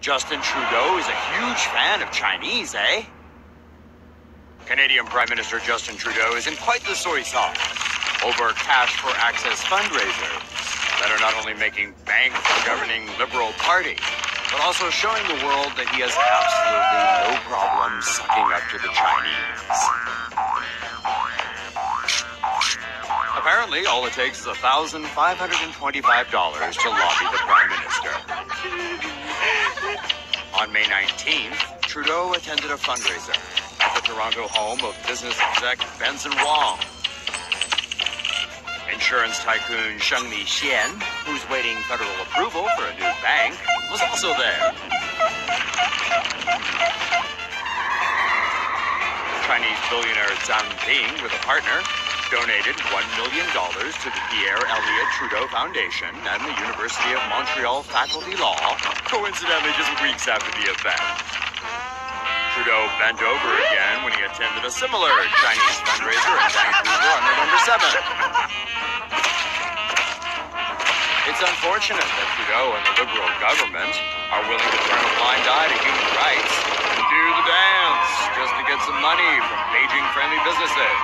Justin Trudeau is a huge fan of Chinese, eh? Canadian Prime Minister Justin Trudeau is in quite the soy sauce over Cash for Access fundraisers that are not only making bank for the governing Liberal Party, but also showing the world that he has absolutely no problem sucking up to the Chinese. Apparently, all it takes is $1,525 to lobby the Prime Minister. On May 19th, Trudeau attended a fundraiser at the Toronto home of business exec Benson Wong. Insurance tycoon Sheng Shenglin Xian, who's waiting federal approval for a new bank, was also there. Chinese billionaire Zhang Bin, with a partner, donated $1 million to the Pierre Elliott Trudeau Foundation and the University of Montreal Faculty Law, coincidentally just weeks after the event. Trudeau bent over again when he attended a similar Chinese fundraiser in Vancouver on November 7th. It's unfortunate that Trudeau and the Liberal government are willing to turn a blind eye to human rights and do the dance just to get some money from Beijing-friendly businesses.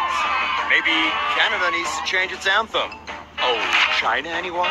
Maybe Canada needs to change its anthem. Oh, China, anyone?